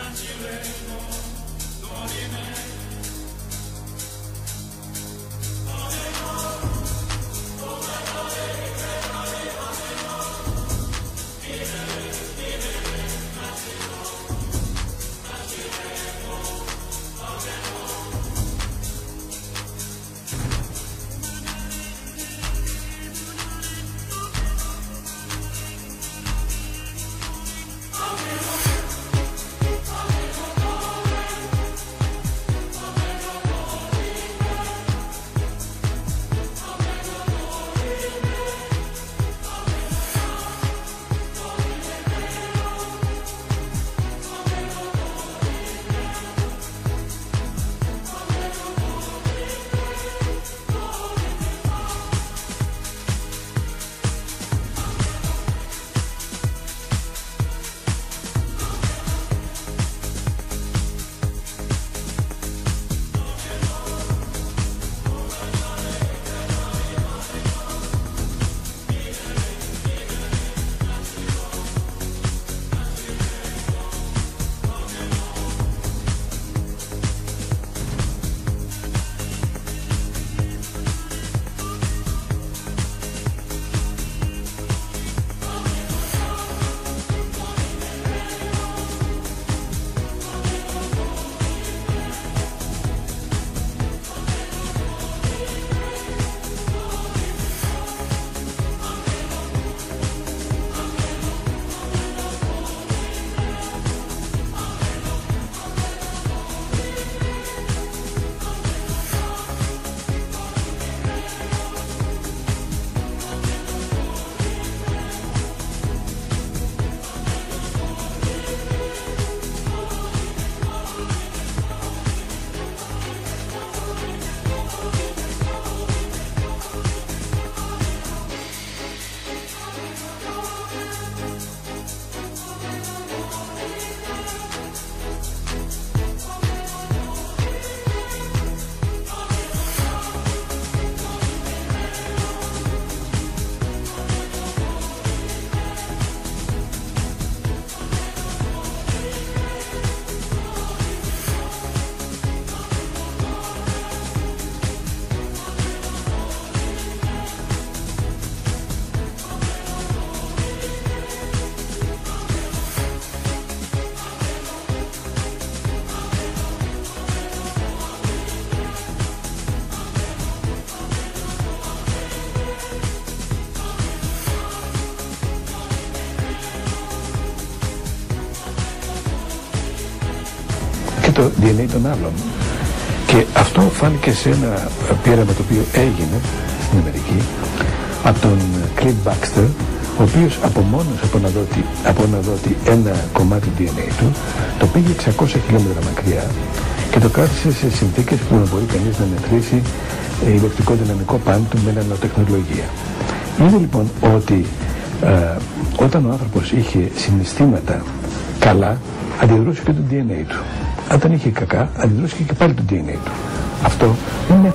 Shanti Remo, Lord, και το DNA των άλλων. Και αυτό φάνηκε σε ένα πείραμα το οποίο έγινε στην Αμερική από τον Cliff Baxter, ο οποίος από μόνος από να δώσει ένα κομμάτι του DNA του, το πήγε 600 χιλιόμετρα μακριά και το κράτησε σε συνθήκες που να μπορεί κανείς να μετρήσει ε, ηλεκτρικό δυναμικό πάνω του με νανοτεχνολογία. Είναι λοιπόν ότι ε, όταν ο άνθρωπος είχε συναισθήματα καλά, αντιδρούσε και το DNA του. Όταν είχε κακά, αντιδρούσε και πάλι το DNA του. Αυτό είναι